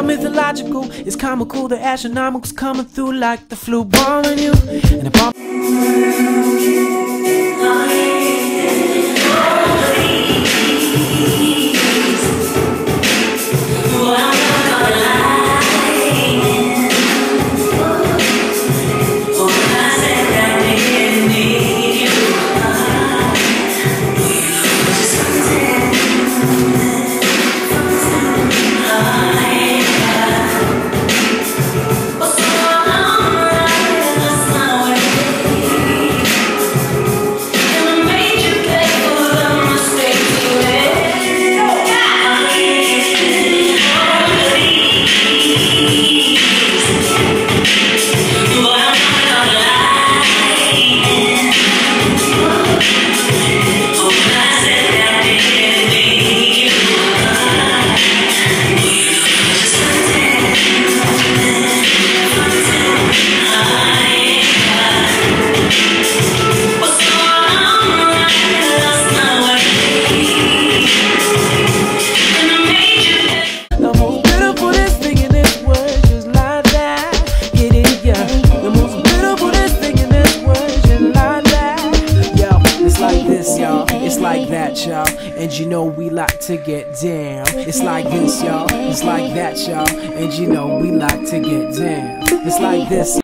Y'all mythological, it's comical. The astronomical's coming through like the flu bombing you. And. That, y'all. And you know we like to get down. It's like this, y'all. It's like that, y'all. And you know we like to get down. It's like this.